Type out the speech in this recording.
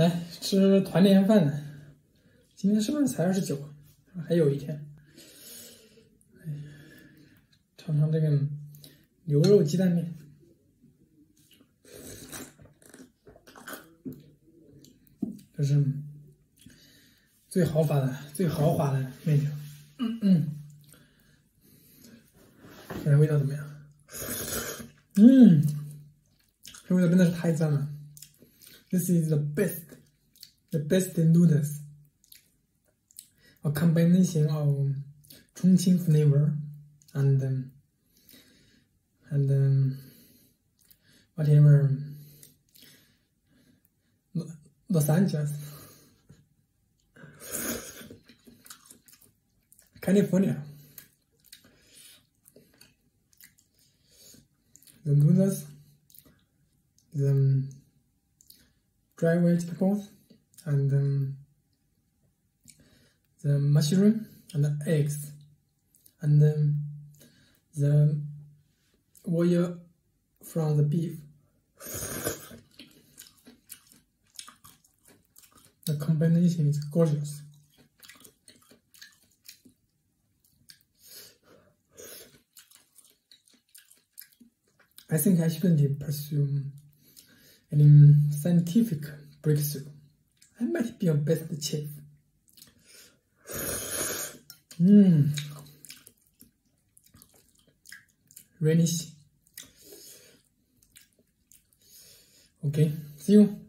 来吃团年饭了。今天是不是才二十九？还有一天。尝尝这个牛肉鸡蛋面，这是最豪华的、最豪华的面条。嗯嗯，看看味道怎么样？嗯，这味道真的是太赞了。This is the best, the best noodles. A combination of Chongqing flavor and um, and um, whatever Los Angeles, California. The noodles, the dry vegetables, and um, the mushroom and the eggs, and um, the oil from the beef. The combination is gorgeous. I think I shouldn't pursue any scientific breakthrough. I might be your best chef. Mmm. Relish. Okay, see you.